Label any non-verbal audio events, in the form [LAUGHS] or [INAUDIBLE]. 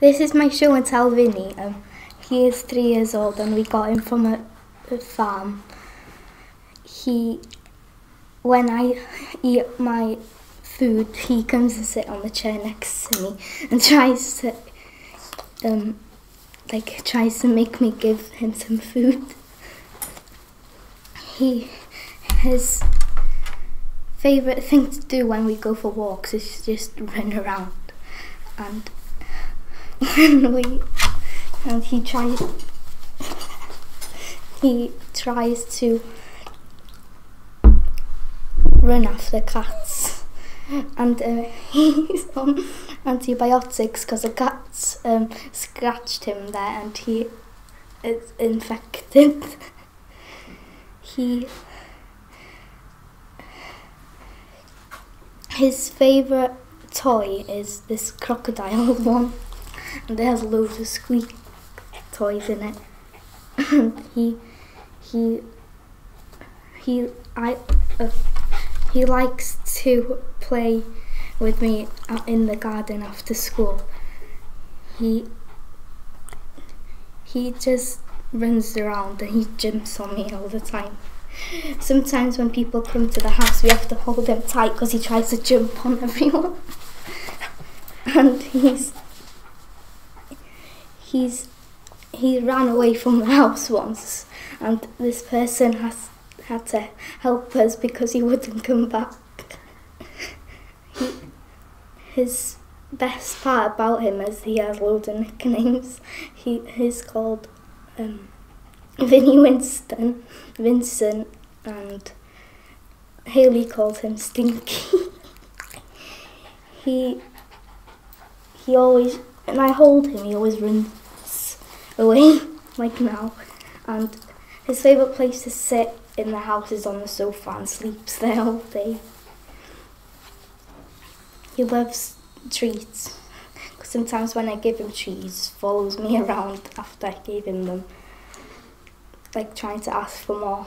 This is my show and tell Vinnie. Um, he is three years old and we got him from a, a farm. He, when I [LAUGHS] eat my food, he comes and sit on the chair next to me and tries to, um, like tries to make me give him some food. He, his favourite thing to do when we go for walks is just run around and [LAUGHS] and he tries he tries to run after cats. And uh, [LAUGHS] he's on antibiotics because a cat um, scratched him there and he is infected. [LAUGHS] He his favourite toy is this crocodile one and it has loads of squeak toys in it. [LAUGHS] He he he I uh, he likes to play with me in the garden after school. He he just runs around and he jumps on me all the time. Sometimes when people come to the house we have to hold him tight because he tries to jump on [LAUGHS] everyone. And he's he's he ran away from the house once and this person has had to help us because he wouldn't come back he, his best part about him is he has loads of nicknames he he's called um, Vinnie Winston, Vincent, and Haley calls him Stinky. [LAUGHS] he he always, and I hold him, he always runs away, [GASPS] like now. And his favourite place to sit in the house is on the sofa and sleeps [LAUGHS] there all day. He loves treats. Sometimes when I give him treats, follows me [LAUGHS] around after I gave him them like trying to ask for more.